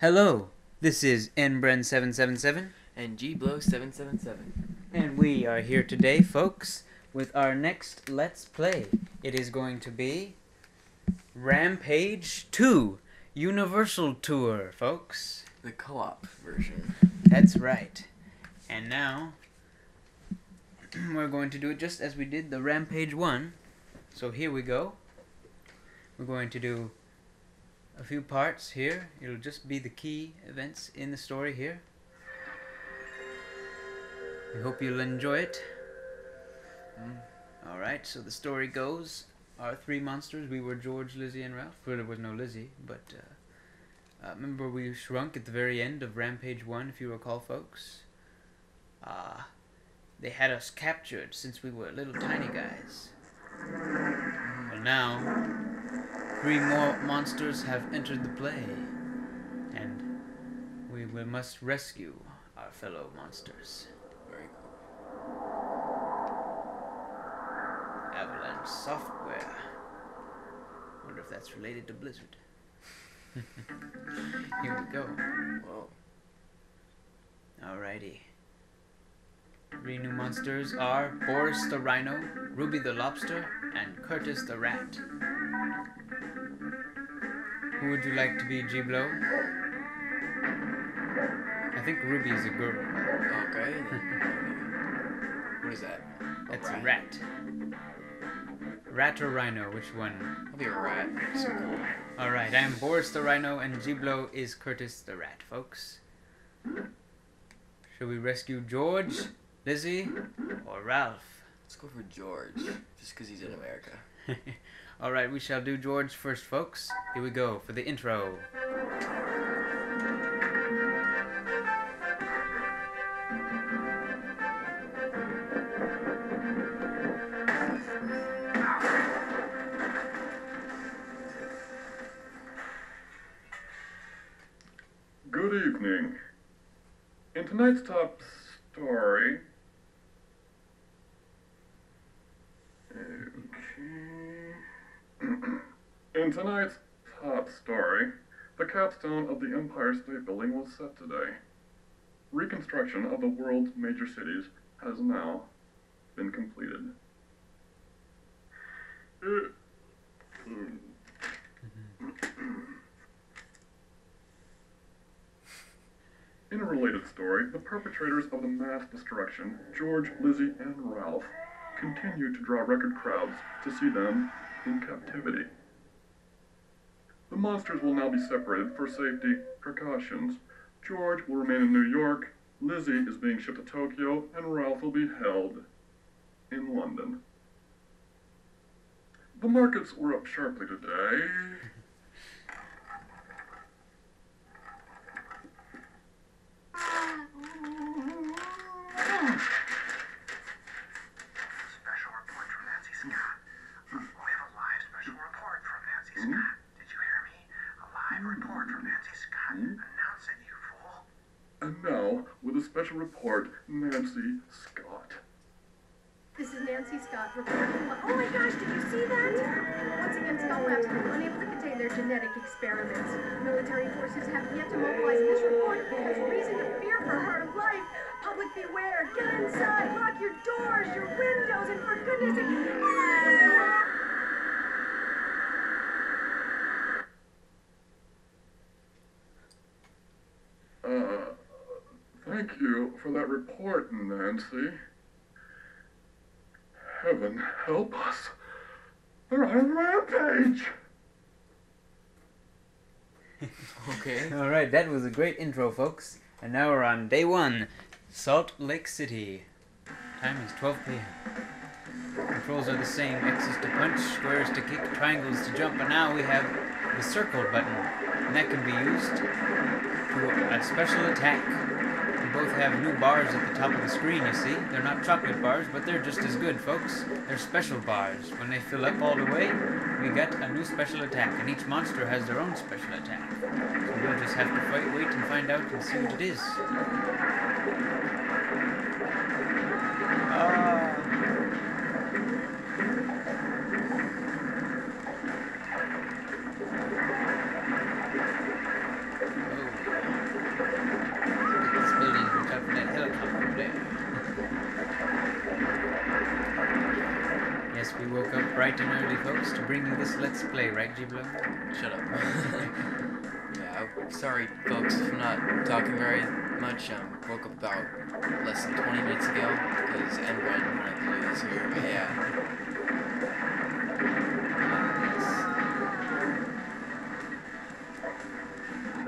Hello, this is nbren777, and G Blow seven seven seven. and we are here today, folks, with our next Let's Play. It is going to be Rampage 2 Universal Tour, folks. The co-op version. That's right. And now, we're going to do it just as we did the Rampage 1. So here we go. We're going to do a few parts here. It'll just be the key events in the story here. We hope you'll enjoy it. Alright, so the story goes our three monsters, we were George, Lizzie, and Ralph. Well, there was no Lizzie, but uh, uh, remember we shrunk at the very end of Rampage 1, if you recall, folks? Uh, they had us captured since we were little tiny guys. But now, three more monsters have entered the play, and we, we must rescue our fellow monsters. Very cool. Avalanche Software. Wonder if that's related to Blizzard. Here we go. Whoa. Alrighty. Three new monsters are Boris the Rhino, Ruby the Lobster, and Curtis the Rat. Who would you like to be, G-Blow? I think Ruby is a girl. Okay. what is that? That's a rat. Rat or Rhino, which one? I'll be a rat. So cool. Alright, I am Boris the Rhino, and G-Blow is Curtis the Rat, folks. Shall we rescue George, Lizzie, or Ralph? Let's go for George, just because he's in America. Alright, we shall do George first, folks. Here we go for the intro. Good evening. In tonight's top story. In tonight's top story, the capstone of the Empire State Building was set today. Reconstruction of the world's major cities has now been completed. In a related story, the perpetrators of the mass destruction, George, Lizzie, and Ralph, continue to draw record crowds to see them in captivity. The monsters will now be separated for safety precautions. George will remain in New York, Lizzie is being shipped to Tokyo, and Ralph will be held in London. The markets were up sharply today. Special report from Nancy Scott. Uh, we have a live special report from Nancy Scott. Did you hear me? A live report from Nancy Scott. Announce it, you fool. And now, with a special report, Nancy Scott. This is Nancy Scott reporting. Oh my gosh, did you see that? Once again, Scumlabs have been unable to contain their genetic experiments. Military forces have yet to mobilize this report has reason to fear for her life. Public beware, get inside, lock your doors, your windows, and for goodness sake. Ah! Uh, thank you for that report, Nancy. Heaven help us. They're on a rampage! Okay. Alright, that was a great intro, folks. And now we're on day one Salt Lake City. Time is 12 p.m. Controls are the same X's to punch, squares to kick, triangles to jump, and now we have the circle button. And that can be used to a special attack. Both have new bars at the top of the screen, you see. They're not chocolate bars, but they're just as good, folks. They're special bars. When they fill up all the way, we get a new special attack, and each monster has their own special attack. So we'll just have to fight, wait, and find out and see what it is. Play, right, G-Blow? Shut up. yeah, I'm sorry, folks, for not talking very much. Um, woke up about less than 20 minutes ago because NBren wanted to do this here. But yeah,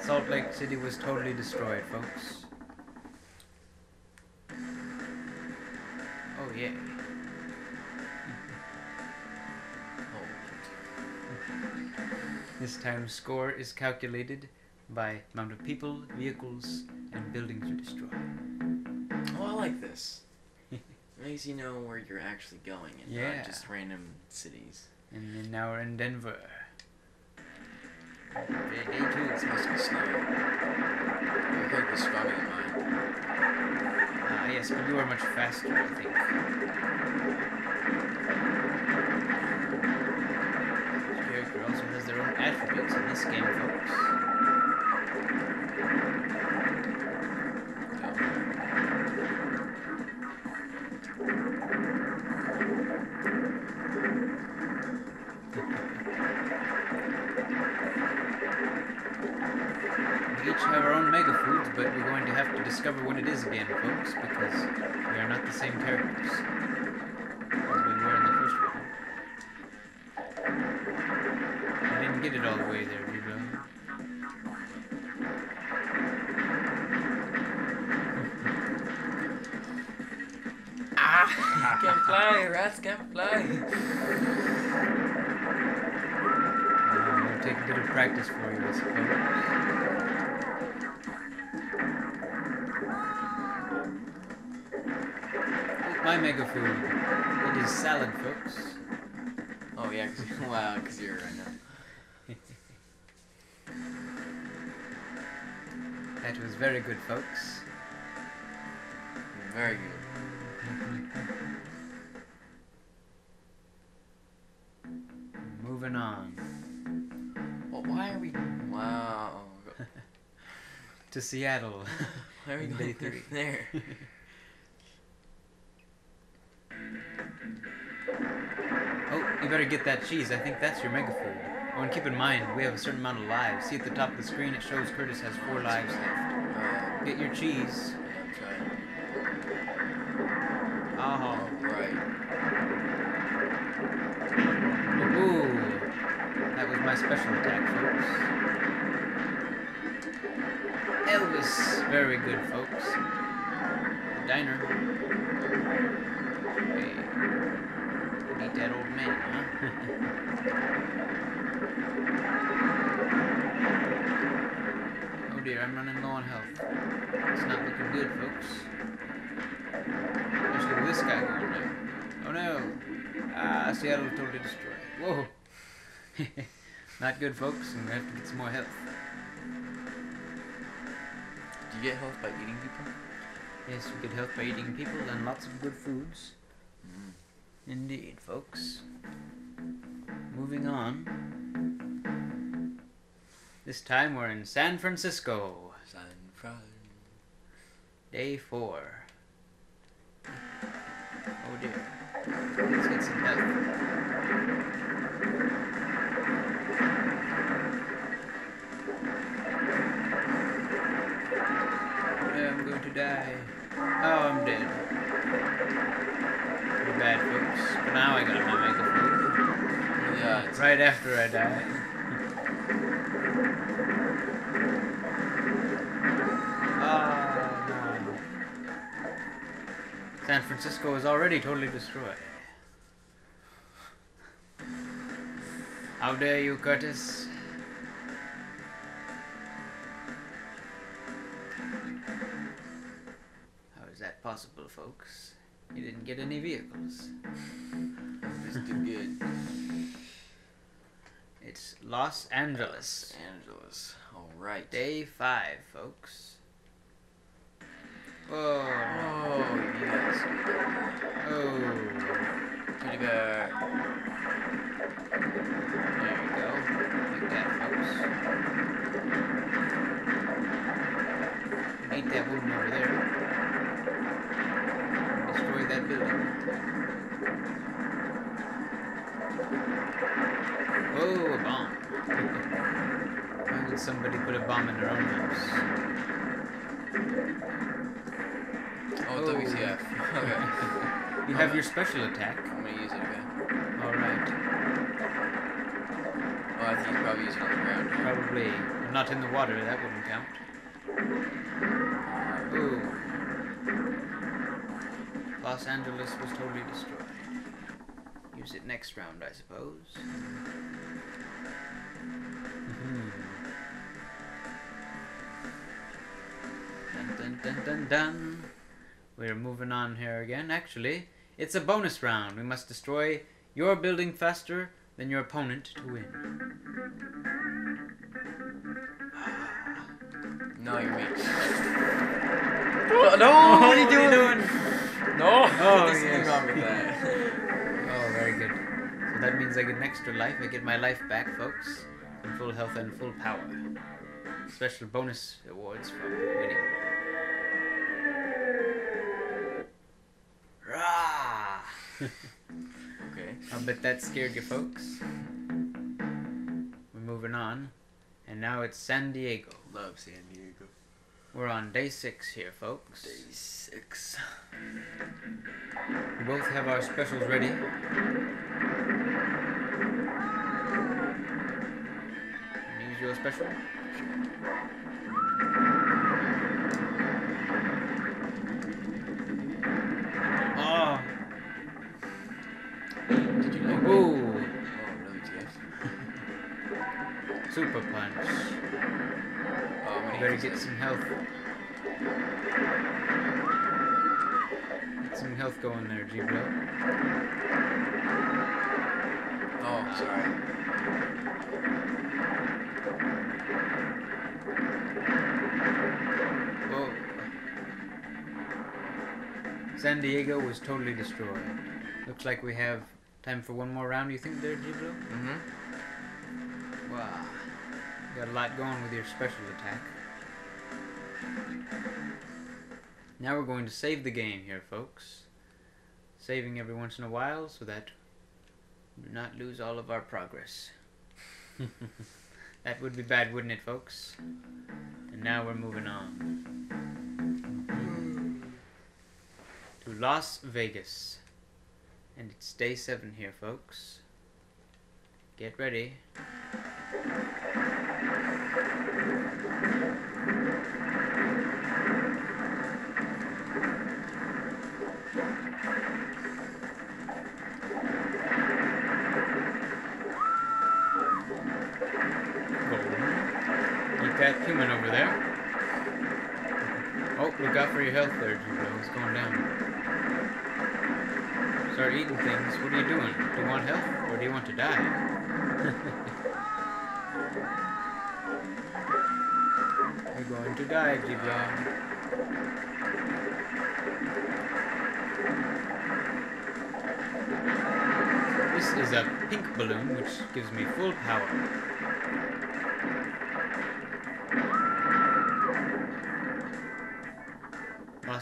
Salt Lake City was totally destroyed, folks. Oh, yeah. This time score is calculated by amount of people, vehicles, and buildings you destroy. oh, I like this. it Makes you know where you're actually going and Yeah. not just random cities. And then now we're in Denver. Okay, day two. It's supposed to be snow. Your head was stronger than mine. Ah, yes, but you are much faster, I think. Discover what it is again, folks, because we are not the same characters as we were in the first one. I didn't get it all the way there, Rebo. Ah! can't fly, rats can't fly. Uh, it'll take a bit of practice for you, I suppose. My mega food. It is salad, folks. Oh yeah, cause, wow, because you're right now. That was very good, folks. Very good. Moving on Well, why are we? Wow. to Seattle. Why are we going three. there? you better get that cheese. I think that's your mega food. Oh, and keep in mind, we have a certain amount of lives. See at the top of the screen, it shows Curtis has four lives left. Get your cheese. Oh. Right. Ooh. That was my special attack, folks. Elvis. Very good, folks. The diner. Oh dear, I'm running low on health. It's not looking good, folks. Especially with this guy going there. Oh no. Ah, Seattle totally destroyed. Whoa. Not good, folks. I'm gonna have to get some more health. Do you get health by eating people? Yes, we get health by eating people and lots of good foods. Mm. Indeed, folks. Moving on. This time we're in San Francisco. San Fran. Day four. Oh dear. Let's get some health. I'm going to die. Oh, I'm dead. Too bad, folks. But now I got my mega food. Yeah, it's Right after I die. Oh, no. San Francisco is already totally destroyed. How dare you, Curtis? How is that possible, folks? You didn't get any vehicles. just too good. It's Los Angeles. Angeles. All right. Day five, folks. Whoa. Oh, yes. Oh. Teddy bear. There you go. Like that, folks. Eat that woman over there. Destroy that building. Oh, a bomb. Why would somebody put a bomb in their own house? Oh, oh. WTF. Okay. you have your special attack. I'm gonna use it, okay? Alright. Oh, I think you probably use it on the ground. Probably. Not in the water, that wouldn't count. Uh, Ooh. Los Angeles was totally destroyed. Use it next round, I suppose. Mhm. Dun dun dun dun dun. We're moving on here again. Actually, it's a bonus round. We must destroy your building faster than your opponent to win. No, you're me. Oh, no! what are you doing? No! Oh, There's something yes. wrong with that. That means I get an extra life. I get my life back, folks. And full health and full power. Special bonus awards from winning. Rah! okay. I'll bet that scared you folks. We're moving on. And now it's San Diego. Love San Diego. We're on day six here, folks. Day six. We both have our specials ready. And special. Oh, ah. Did you like ooh, Oh, WTF. super punch. Oh, I'm gonna get some health. Get some health going there, G Bro. Oh, sorry. Whoa. San Diego was totally destroyed. Looks like we have time for one more round, you think, there, Bro? Mm-hmm. Wow. Got a lot going with your special attack. Now we're going to save the game here, folks. Saving every once in a while so that we do not lose all of our progress. that would be bad, wouldn't it, folks? And now we're moving on. To Las Vegas. And it's day seven here, folks. Get ready. That human over there. Oh, look out for your health there, Judo. It's going down. Start eating things. What are you doing? Do you want health or do you want to die? You're going to die, Judo. This is a pink balloon, which gives me full power.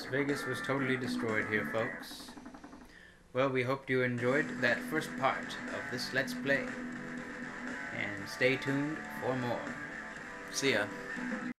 Las Vegas was totally destroyed here, folks. Well, we hope you enjoyed that first part of this Let's Play. And stay tuned for more. See ya.